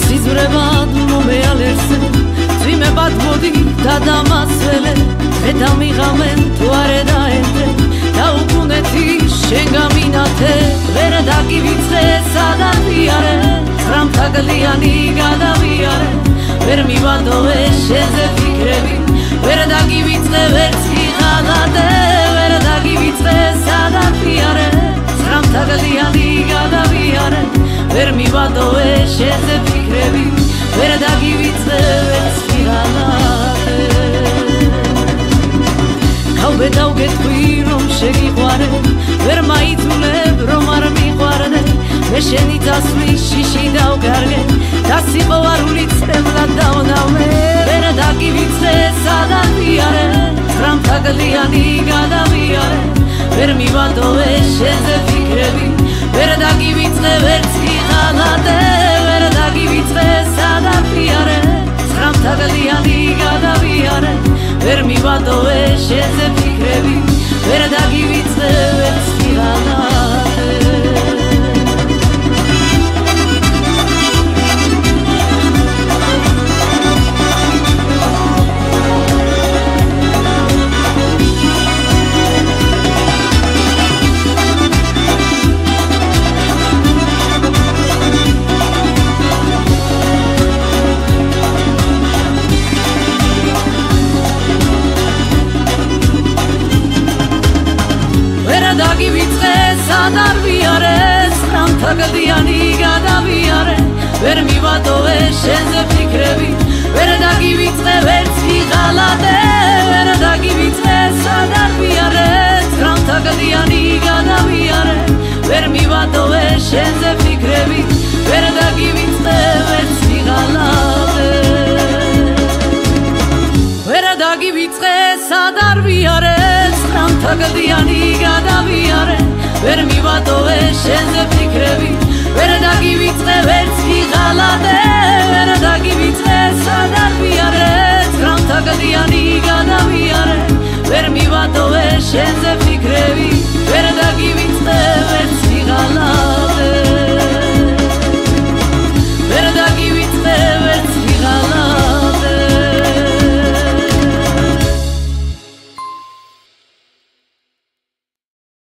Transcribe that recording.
ძიმებად მომეალერს ძიმებად მოდი დადამასველე მე დამიღამენ თუ არე დაენდე და უკუნეთი შენ გამინათე ვერ დაგივიწყე სადარბიარე რამთაგლიანი გადავიარე ვერ მივადოვე შენზე ფიქრები. ვერ დაგივიწყე ვერც გიღალადე დავგეთქვი რომ შეგიყვარე. ვერ მაიძულებ რომ არ მიყვარდე. მე შენი დასვი შიში დავგარგე. და სიყვარული წემლა დავნავე ვერ დაგივიწყე სადავიარე რამ თაგლიანი გადავიარე. ვერ მივადოვე შენზე ფიქრები. ვერ დაგივიწყე ვერც ღალატე ვერ დაგივიწყე სადაფიარე ცხრამთაგლიანი გადავიარე. ვერ მივადოვე შენზე შენზე ფიქრები ვერ დაგივიწყე ვერც ღალატე ვერ დაგივიწყე სადარბიარეს რამთაგდიანი გადავიარე ვერ მივატოვე შენზე ფიქრები ვერ დაგივიწყე ვერც ღალატე ვერ დაგივიწყე სადარბიარეს რამთაგდიანი გადავიარე ვერ მივატოვე შენზე ფიქრები ვერ დაგივიწყე Iba to veš, enze fikrevi, verda gibi